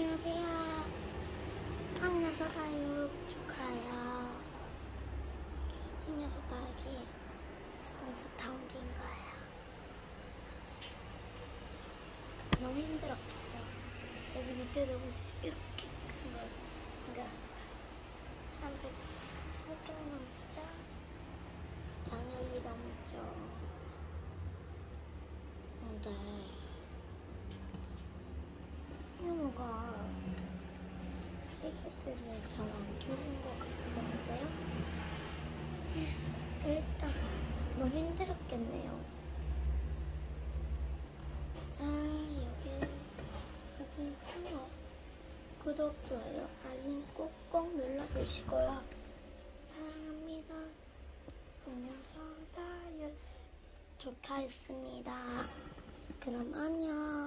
안녕하세요. 한 녀석 아유 조카예요. 한 녀석 딸기 선수 담긴 거예요. 너무 힘들었죠. 여기 밑에도 보세요. 이렇게 큰걸 남겼어요. 한 110개 넘죠? 당연히 넘죠. 근데 뭔가 애기들을 잘 안 키우는 것 같던데요? 일단 너무 힘들었겠네요. 자 여기 여기서 구독, 좋아요, 알림 꼭꼭 눌러주시고요. 사랑합니다. 안녕서 다요 조카였습니다. 그럼 안녕.